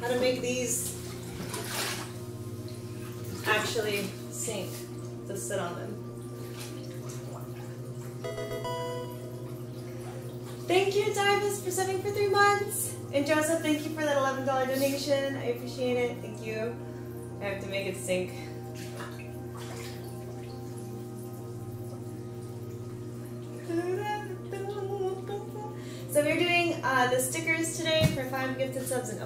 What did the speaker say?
how to make these actually sink to sit on them. Thank you, Divas, for subbing for three months. And Joseph, thank you for that $11 donation. I appreciate it. Thank you. I have to make it sink. So we're doing uh, the stickers today for five gifted subs and